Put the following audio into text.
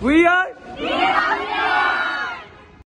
We are